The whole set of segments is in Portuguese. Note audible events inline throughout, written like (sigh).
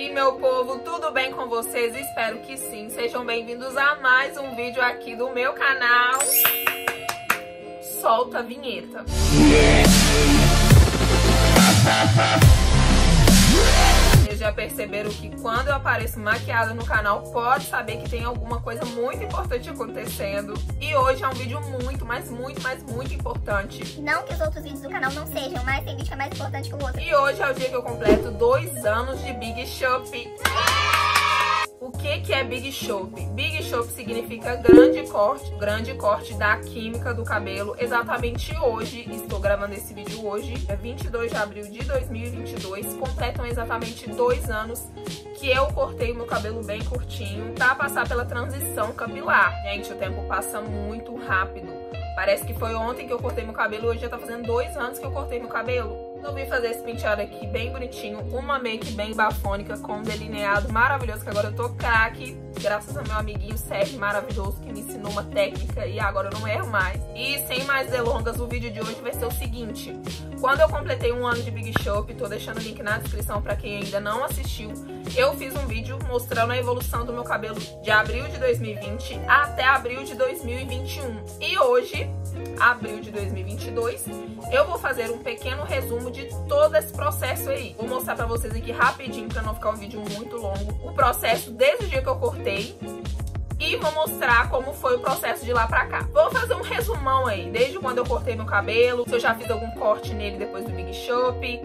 aí, meu povo, tudo bem com vocês? Espero que sim. Sejam bem-vindos a mais um vídeo aqui do meu canal. Solta a vinheta. Vocês já perceberam que quando eu apareço maquiada no canal, pode saber que tem alguma coisa muito importante acontecendo. E hoje é um vídeo muito, mas muito, mas muito importante. Não que os outros vídeos do canal não sejam, mas tem vídeo que é mais importante que o outro. E hoje é o dia que eu completo dois anos de Big Shop. O que, que é Big Shop? Big Shop significa grande corte, grande corte da química do cabelo. Exatamente hoje, estou gravando esse vídeo hoje, é 22 de abril de 2022. Completam exatamente dois anos que eu cortei o meu cabelo bem curtinho pra passar pela transição capilar. Gente, o tempo passa muito rápido. Parece que foi ontem que eu cortei meu cabelo, hoje já tá fazendo dois anos que eu cortei meu cabelo. Resolvi fazer esse penteado aqui bem bonitinho, uma make bem bafônica com um delineado maravilhoso, que agora eu tô craque, graças ao meu amiguinho Sérgio maravilhoso, que me ensinou uma técnica e agora eu não erro mais. E sem mais delongas, o vídeo de hoje vai ser o seguinte, quando eu completei um ano de Big Shop, tô deixando o link na descrição pra quem ainda não assistiu, eu fiz um vídeo mostrando a evolução do meu cabelo de abril de 2020 até abril de 2021. E hoje, abril de 2022, eu vou fazer um pequeno resumo de todo esse processo aí. Vou mostrar pra vocês aqui rapidinho, pra não ficar um vídeo muito longo, o processo desde o dia que eu cortei e vou mostrar como foi o processo de lá pra cá. Vou fazer um resumão aí, desde quando eu cortei meu cabelo, se eu já fiz algum corte nele depois do Big Shop,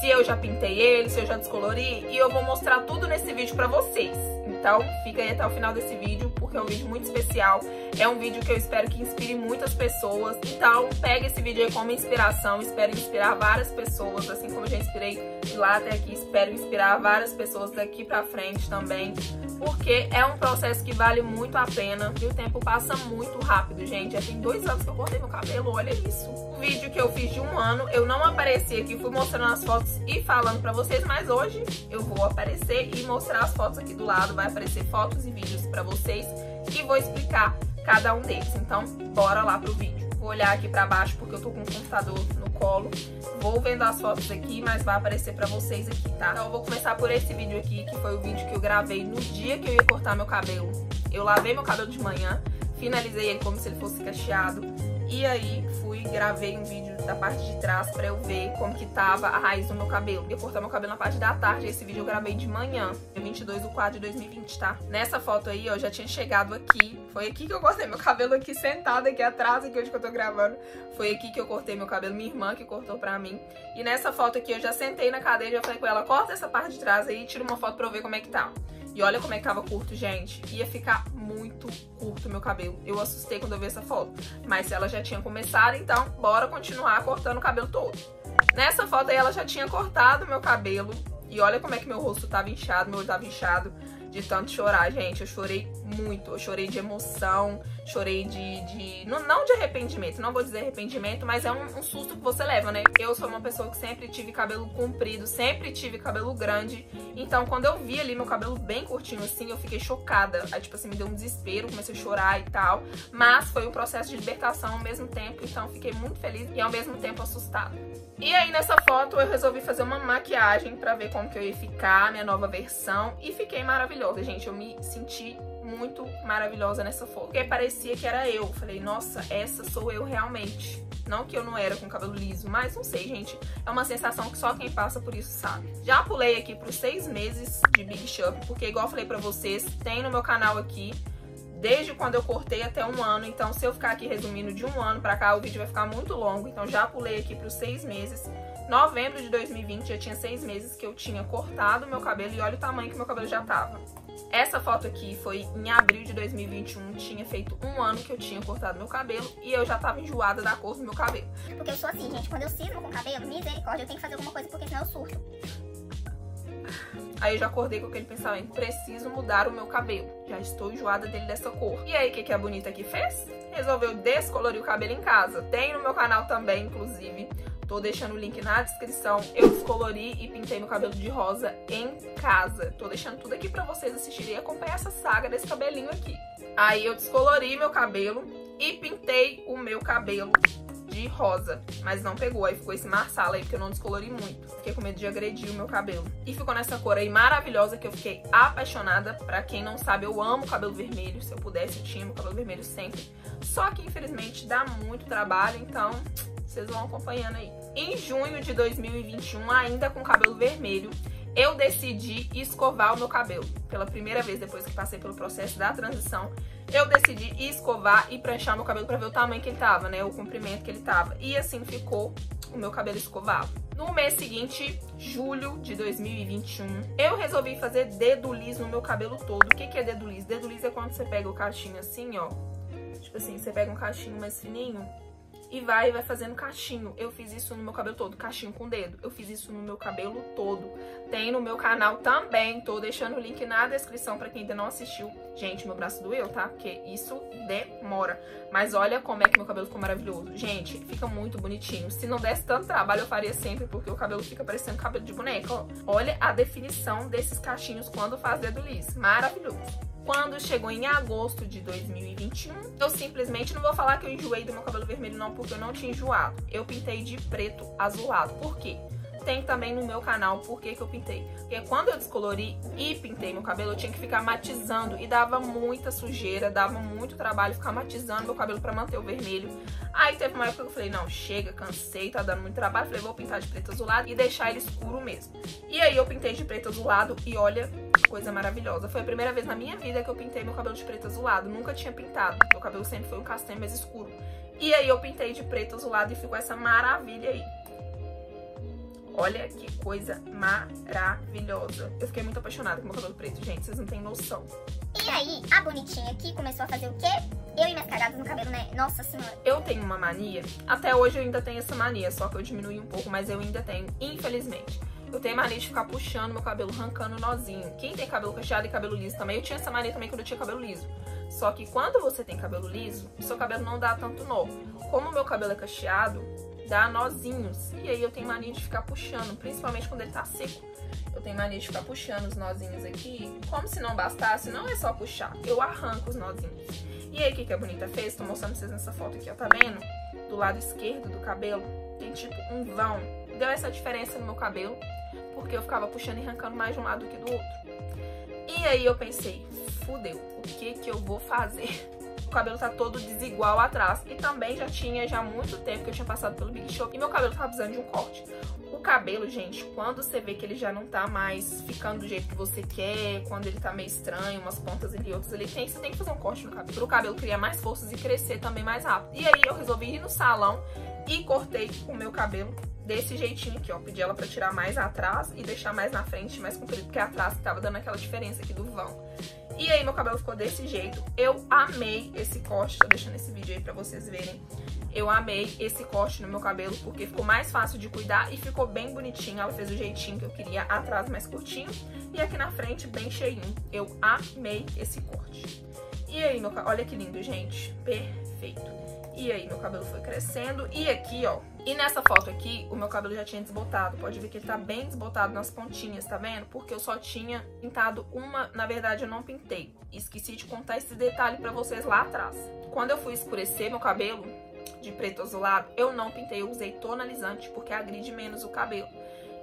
se eu já pintei ele, se eu já descolori, e eu vou mostrar tudo nesse vídeo pra vocês. Então, fica aí até o final desse vídeo, porque é um vídeo muito especial. É um vídeo que eu espero que inspire muitas pessoas. Então, pega esse vídeo aí como inspiração. Espero inspirar várias pessoas, assim como eu já inspirei de lá até aqui. Espero inspirar várias pessoas daqui pra frente também. Porque é um processo que vale muito a pena. E o tempo passa muito rápido, gente. Já tem dois anos que eu cortei meu cabelo, olha isso. O vídeo que eu fiz de um ano, eu não apareci aqui, fui mostrando as fotos e falando pra vocês. Mas hoje eu vou aparecer e mostrar as fotos aqui do lado. Vai aparecer fotos e vídeos pra vocês e vou explicar cada um deles. Então, bora lá pro vídeo. Vou olhar aqui pra baixo porque eu tô com o computador no colo. Vou vendo as fotos aqui, mas vai aparecer pra vocês aqui, tá? Então eu vou começar por esse vídeo aqui, que foi o vídeo que eu gravei no dia que eu ia cortar meu cabelo. Eu lavei meu cabelo de manhã, finalizei ele como se ele fosse cacheado. E aí fui, gravei um vídeo da parte de trás pra eu ver como que tava a raiz do meu cabelo. Eu cortar meu cabelo na parte da tarde, esse vídeo eu gravei de manhã, 22 do 4 de 2020, tá? Nessa foto aí, eu já tinha chegado aqui, foi aqui que eu cortei meu cabelo aqui sentado aqui atrás, aqui onde que eu tô gravando. Foi aqui que eu cortei meu cabelo, minha irmã que cortou pra mim. E nessa foto aqui eu já sentei na cadeira e falei com ela, corta essa parte de trás aí e tira uma foto pra eu ver como é que tá. E olha como é que tava curto, gente. Ia ficar muito curto meu cabelo. Eu assustei quando eu vi essa foto. Mas ela já tinha começado, então bora continuar cortando o cabelo todo. Nessa foto aí ela já tinha cortado meu cabelo. E olha como é que meu rosto tava inchado, meu olho tava inchado de tanto chorar, gente. Eu chorei muito. Eu chorei de emoção, chorei de. de não, de arrependimento, não vou dizer arrependimento, mas é um, um, susto que você leva, né? Eu sou uma pessoa que sempre tive cabelo comprido, sempre tive cabelo grande. Então, quando eu vi ali meu cabelo bem curtinho assim, eu fiquei chocada. Aí, tipo assim, me deu um desespero, comecei a chorar e tal. Mas foi um processo de libertação ao mesmo tempo, então fiquei muito feliz e ao mesmo tempo assustada. E aí, nessa foto, eu resolvi fazer uma maquiagem pra ver como que eu ia ficar, minha nova versão. E fiquei maravilhosa, gente. Eu me senti muito maravilhosa nessa foto. Porque parecia que era eu. Falei, nossa, essa sou eu realmente. Não que eu não era com cabelo liso, mas não sei, gente. É uma sensação que só quem passa por isso sabe. Já pulei aqui pros seis meses de Big Shop, porque igual eu falei pra vocês, tem no meu canal aqui desde quando eu cortei até um ano. Então, se eu ficar aqui resumindo de um ano pra cá, o vídeo vai ficar muito longo. Então, já pulei aqui pros seis meses. Novembro de 2020, já tinha seis meses que eu tinha cortado meu cabelo e olha o tamanho que meu cabelo já tava. Essa foto aqui foi em abril de 2021, tinha feito um ano que eu tinha cortado meu cabelo e eu já tava enjoada da cor do meu cabelo. Porque eu sou assim, gente, quando eu cismo com o cabelo, misericórdia, eu tenho que fazer alguma coisa porque senão eu surto. Aí eu já acordei com aquele pensamento, preciso mudar o meu cabelo. Já estou enjoada dele dessa cor. E aí, o que, que a bonita aqui fez? Resolveu descolorir o cabelo em casa. Tem no meu canal também, inclusive. Tô deixando o link na descrição. Eu descolori e pintei meu cabelo de rosa em casa. Tô deixando tudo aqui pra vocês assistirem e acompanhar essa saga desse cabelinho aqui. Aí eu descolori meu cabelo e pintei o meu cabelo de rosa, mas não pegou. Aí ficou esse marsala aí, porque eu não descolori muito. Fiquei com medo de agredir o meu cabelo. E ficou nessa cor aí maravilhosa que eu fiquei apaixonada. Pra quem não sabe, eu amo cabelo vermelho. Se eu pudesse, eu tinha meu cabelo vermelho sempre. Só que, infelizmente, dá muito trabalho, então vocês vão acompanhando aí. Em junho de 2021, ainda com cabelo vermelho, eu decidi escovar o meu cabelo. Pela primeira vez depois que passei pelo processo da transição, eu decidi escovar e pranchar meu cabelo pra ver o tamanho que ele tava, né? O comprimento que ele tava. E assim ficou o meu cabelo escovado. No mês seguinte, julho de 2021, eu resolvi fazer dedo liso no meu cabelo todo. O que, que é dedo liso? Dedo liso é quando você pega o cachinho assim, ó. Tipo assim, você pega um cachinho mais fininho e vai vai fazendo cachinho. Eu fiz isso no meu cabelo todo, cachinho com dedo. Eu fiz isso no meu cabelo todo. Tem no meu canal também, tô deixando o link na descrição para quem ainda não assistiu. Gente, meu braço doeu, tá? Porque isso demora. Mas olha como é que meu cabelo ficou maravilhoso. Gente, fica muito bonitinho. Se não desse tanto trabalho, eu faria sempre, porque o cabelo fica parecendo cabelo de boneca, ó. Olha a definição desses cachinhos quando faz dedo liso. Maravilhoso. Quando chegou em agosto de 2021, eu simplesmente não vou falar que eu enjoei do meu cabelo vermelho não, porque eu não tinha enjoado. Eu pintei de preto azulado. Por quê? Tem também no meu canal por que, que eu pintei. Porque quando eu descolori e pintei meu cabelo, eu tinha que ficar matizando e dava muita sujeira, dava muito trabalho ficar matizando meu cabelo pra manter o vermelho. Aí teve uma época que eu falei, não, chega, cansei, tá dando muito trabalho. Falei, vou pintar de preto azulado e deixar ele escuro mesmo. E aí eu pintei de preto azulado e olha, coisa maravilhosa. Foi a primeira vez na minha vida que eu pintei meu cabelo de preto azulado. Nunca tinha pintado. Meu cabelo sempre foi um castanho mais escuro. E aí eu pintei de preto azulado e ficou essa maravilha aí. Olha que coisa maravilhosa. Eu fiquei muito apaixonada com meu cabelo preto, gente. Vocês não têm noção. E aí, a bonitinha aqui começou a fazer o quê? Eu e minhas cagadas no cabelo, né? Nossa senhora. Eu tenho uma mania. Até hoje eu ainda tenho essa mania. Só que eu diminui um pouco, mas eu ainda tenho. Infelizmente. Eu tenho mania de ficar puxando meu cabelo, arrancando nozinho. Quem tem cabelo cacheado e cabelo liso também, eu tinha essa mania também quando eu tinha cabelo liso. Só que quando você tem cabelo liso, seu cabelo não dá tanto nó. Como o meu cabelo é cacheado, dá nozinhos. E aí eu tenho mania de ficar puxando, principalmente quando ele tá seco. Eu tenho mania de ficar puxando os nozinhos aqui, como se não bastasse, não é só puxar, eu arranco os nozinhos. E aí o que, que a Bonita fez? Tô mostrando pra vocês nessa foto aqui, ó, tá vendo? Do lado esquerdo do cabelo tem tipo um vão. Deu essa diferença no meu cabelo, porque eu ficava puxando e arrancando mais de um lado do que do outro. E aí eu pensei, fudeu, o que que eu vou fazer? (laughs) cabelo tá todo desigual atrás. E também já tinha já muito tempo que eu tinha passado pelo Big Shop e meu cabelo tava precisando de um corte. O cabelo, gente, quando você vê que ele já não tá mais ficando do jeito que você quer, quando ele tá meio estranho, umas pontas ali, outras ali, tem, você tem que fazer um corte no cabelo. Pro cabelo criar mais forças e crescer também mais rápido. E aí eu resolvi ir no salão e cortei o meu cabelo desse jeitinho aqui, ó. Pedi ela pra tirar mais atrás e deixar mais na frente, mais comprido, porque atrás que tava dando aquela diferença aqui do vão. E aí meu cabelo ficou desse jeito. Eu amei esse corte, tô deixando esse vídeo aí pra vocês verem. Eu amei esse corte no meu cabelo porque ficou mais fácil de cuidar e ficou bem bonitinho. Ela fez o jeitinho que eu queria, atrás mais curtinho e aqui na frente bem cheinho. Eu amei esse corte. E aí, meu cabelo, olha que lindo, gente. Perfeito. E aí meu cabelo foi crescendo. E aqui, ó. E nessa foto aqui, o meu cabelo já tinha desbotado. Pode ver que ele tá bem desbotado nas pontinhas, tá vendo? Porque eu só tinha pintado uma... Na verdade, eu não pintei. Esqueci de contar esse detalhe pra vocês lá atrás. Quando eu fui escurecer meu cabelo de preto azulado, eu não pintei. Eu usei tonalizante, porque agride menos o cabelo.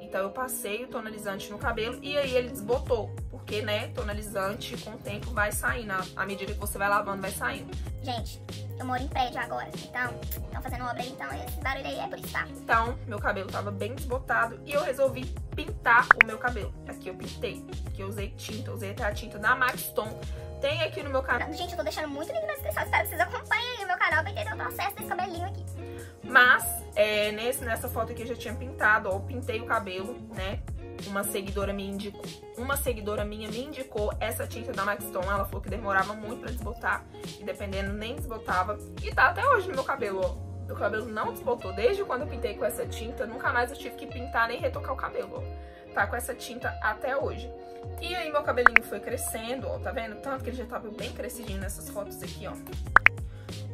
Então eu passei o tonalizante no cabelo e aí ele desbotou. Porque, né, tonalizante com o tempo vai saindo. À medida que você vai lavando, vai saindo. Gente, eu moro em prédio agora, então, estão fazendo obra aí, então esse barulho aí é por isso, tá? Então, meu cabelo tava bem desbotado e eu resolvi pintar o meu cabelo. Aqui eu pintei, aqui eu usei tinta, usei até a tinta da Max Tom. Tem aqui no meu canal. Gente, eu tô deixando muito link na descrição, espero que vocês acompanhem aí o meu canal pra entender o processo desse cabelinho aqui. Mas, é, nesse, nessa foto aqui eu já tinha pintado, ó, pintei o cabelo, né? Uma seguidora me indicou, uma seguidora minha me indicou essa tinta da Maxton, ela falou que demorava muito pra desbotar, e dependendo nem desbotava. E tá até hoje no meu cabelo, ó. Meu cabelo não desbotou, desde quando eu pintei com essa tinta, nunca mais eu tive que pintar nem retocar o cabelo, ó. Tá com essa tinta até hoje. E aí meu cabelinho foi crescendo, ó, tá vendo? Tanto que ele já tava bem crescidinho nessas fotos aqui, ó.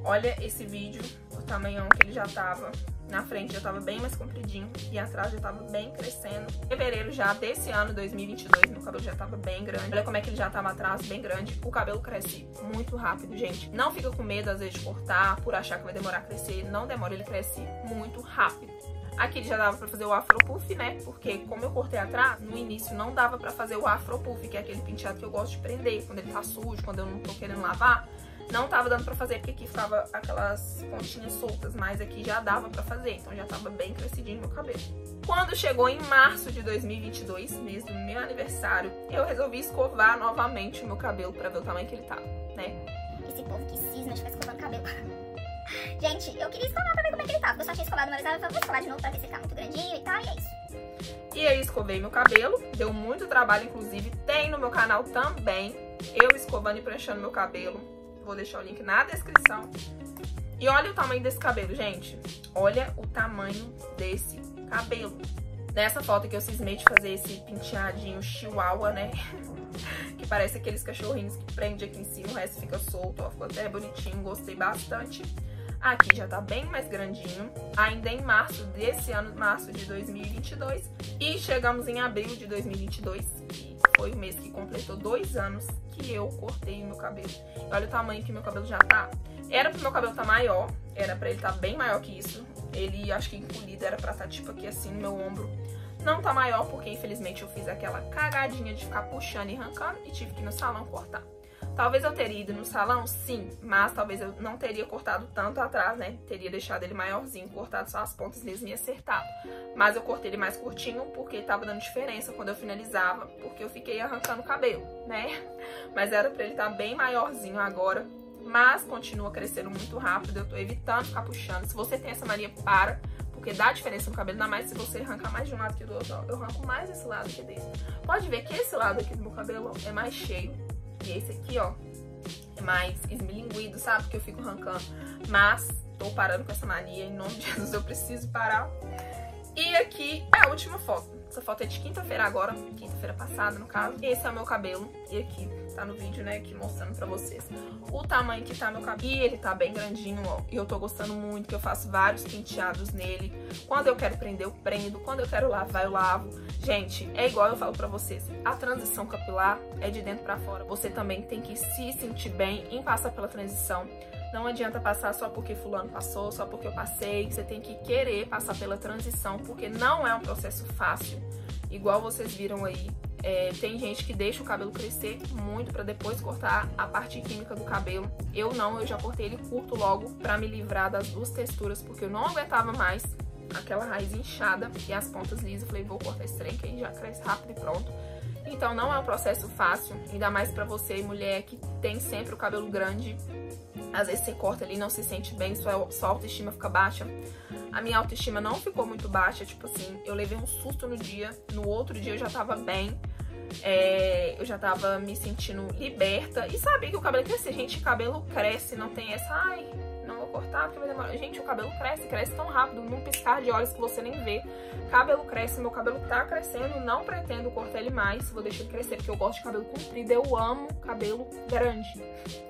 Olha esse vídeo, o tamanhão que ele já tava. Na frente já tava bem mais compridinho e atrás já tava bem crescendo. Fevereiro já desse ano, 2022, meu cabelo já tava bem grande. Olha como é que ele já tava atrás, bem grande. O cabelo cresce muito rápido, gente. Não fica com medo, às vezes, de cortar por achar que vai demorar a crescer. Não demora, ele cresce muito rápido. Aqui já dava pra fazer o afro puff, né? Porque como eu cortei atrás, no início não dava pra fazer o afro puff, que é aquele penteado que eu gosto de prender. Quando ele tá sujo, quando eu não tô querendo lavar, não tava dando pra fazer, porque aqui ficava aquelas pontinhas soltas, mas aqui já dava pra fazer, então já tava bem crescidinho meu cabelo. Quando chegou em março de 2022, mês do meu aniversário, eu resolvi escovar novamente o meu cabelo pra ver o tamanho que ele tava, né? Esse povo que cisma de ficar escovando cabelo. (laughs) Gente, eu queria escovar pra ver como é que ele tava, porque eu só tinha escovado uma vez, eu falei, vou escovar de novo pra ver se ele tá muito grandinho e tal, e é isso. E aí escovei meu cabelo, deu muito trabalho, inclusive tem no meu canal também, eu escovando e pranchando meu cabelo. Vou deixar o link na descrição. E olha o tamanho desse cabelo, gente. Olha o tamanho desse cabelo. Nessa foto que eu cismei de fazer esse penteadinho chihuahua, né? (laughs) que parece aqueles cachorrinhos que prende aqui em cima, o resto fica solto, ó. Ficou até bonitinho, gostei bastante. Aqui já tá bem mais grandinho, ainda em março desse ano, março de 2022. E chegamos em abril de 2022, que foi o mês que completou dois anos que eu cortei o meu cabelo. Olha o tamanho que meu cabelo já tá. Era pro meu cabelo tá maior, era pra ele tá bem maior que isso. Ele, acho que encolhido, era pra tá tipo aqui assim no meu ombro. Não tá maior porque, infelizmente, eu fiz aquela cagadinha de ficar puxando e arrancando e tive que ir no salão cortar. Talvez eu teria ido no salão, sim, mas talvez eu não teria cortado tanto atrás, né? Teria deixado ele maiorzinho, cortado só as pontas mesmo e acertado. Mas eu cortei ele mais curtinho porque tava dando diferença quando eu finalizava, porque eu fiquei arrancando o cabelo, né? (laughs) Mas era pra ele estar tá bem maiorzinho agora, mas continua crescendo muito rápido, eu tô evitando ficar puxando. Se você tem essa mania, para, porque dá diferença no cabelo, ainda mais se você arrancar mais de um lado que do outro. Ó, eu arranco mais esse lado que desse. Pode ver que esse lado aqui do meu cabelo é mais cheio e esse aqui, ó, é mais esmilinguido, sabe? Porque eu fico arrancando. Mas tô parando com essa mania. Em nome de (laughs) Jesus, eu preciso parar. E aqui é a última foto. Essa foto é de quinta-feira agora, quinta-feira passada, no caso. Esse é o meu cabelo. E aqui tá no vídeo, né, aqui mostrando pra vocês o tamanho que tá meu cabelo. E ele tá bem grandinho, ó. E eu tô gostando muito, que eu faço vários penteados nele. Quando eu quero prender, eu prendo. Quando eu quero lavar, eu lavo. Gente, é igual eu falo pra vocês. A transição capilar é de dentro pra fora. Você também tem que se sentir bem em passar pela transição. Não adianta passar só porque fulano passou, só porque eu passei. Você tem que querer passar pela transição, porque não é um processo fácil. Igual vocês viram aí, é, tem gente que deixa o cabelo crescer muito para depois cortar a parte química do cabelo. Eu não, eu já cortei ele curto logo para me livrar das duas texturas, porque eu não aguentava mais aquela raiz inchada e as pontas lisas. Falei, vou cortar esse trem que aí já cresce rápido e pronto. Então não é um processo fácil, ainda mais para você, mulher, que tem sempre o cabelo grande. Às vezes você corta ali não se sente bem, sua, sua autoestima fica baixa. A minha autoestima não ficou muito baixa, tipo assim, eu levei um susto no dia, no outro dia eu já tava bem. É, eu já tava me sentindo liberta. E sabia que o cabelo cresce. Gente, cabelo cresce, não tem essa. Ai, não vou cortar porque vai demorar. Gente, o cabelo cresce, cresce tão rápido, num piscar de olhos que você nem vê. Cabelo cresce, meu cabelo tá crescendo, não pretendo cortar ele mais. Vou deixar ele crescer porque eu gosto de cabelo comprido. Eu amo cabelo grande.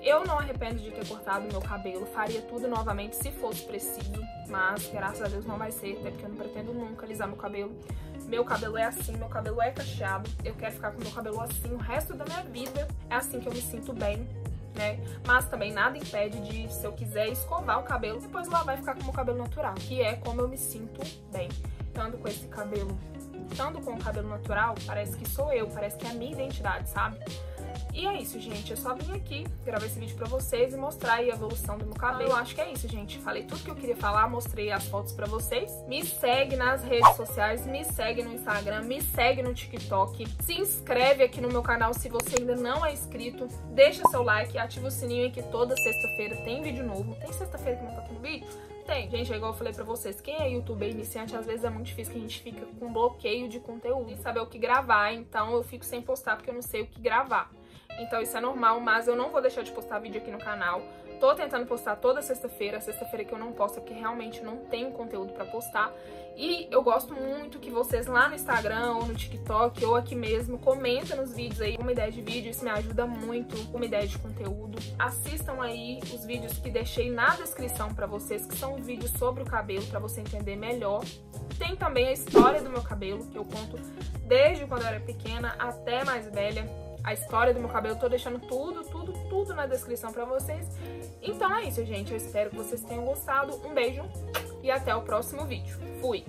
Eu não arrependo de ter cortado meu cabelo. Faria tudo novamente se fosse preciso. Mas graças a Deus não vai ser, até porque eu não pretendo nunca alisar meu cabelo. Meu cabelo é assim, meu cabelo é cacheado. Eu quero ficar com meu cabelo assim o resto da minha vida. É assim que eu me sinto bem, né? Mas também nada impede de, se eu quiser, escovar o cabelo, depois lá vai ficar com o meu cabelo natural, que é como eu me sinto bem. Estando com esse cabelo, estando com o cabelo natural, parece que sou eu, parece que é a minha identidade, sabe? E é isso, gente. Eu só vim aqui gravar esse vídeo pra vocês e mostrar a evolução do meu cabelo. Eu acho que é isso, gente. Falei tudo que eu queria falar, mostrei as fotos pra vocês. Me segue nas redes sociais, me segue no Instagram, me segue no TikTok. Se inscreve aqui no meu canal se você ainda não é inscrito. Deixa seu like, ativa o sininho aí que toda sexta-feira tem vídeo novo. Tem sexta-feira que não tá tendo vídeo? Tem. Gente, é igual eu falei pra vocês, quem é youtuber iniciante, às vezes é muito difícil que a gente fica com bloqueio de conteúdo e saber o que gravar. Então eu fico sem postar porque eu não sei o que gravar. Então isso é normal, mas eu não vou deixar de postar vídeo aqui no canal. Tô tentando postar toda sexta-feira, sexta-feira que eu não posto porque realmente não tenho conteúdo pra postar. E eu gosto muito que vocês lá no Instagram ou no TikTok ou aqui mesmo comentem nos vídeos aí uma ideia de vídeo, isso me ajuda muito, uma ideia de conteúdo. Assistam aí os vídeos que deixei na descrição pra vocês, que são vídeos sobre o cabelo, pra você entender melhor. Tem também a história do meu cabelo, que eu conto desde quando eu era pequena até mais velha a história do meu cabelo, eu tô deixando tudo, tudo, tudo na descrição pra vocês. Então é isso, gente. Eu espero que vocês tenham gostado. Um beijo e até o próximo vídeo. Fui!